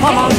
我。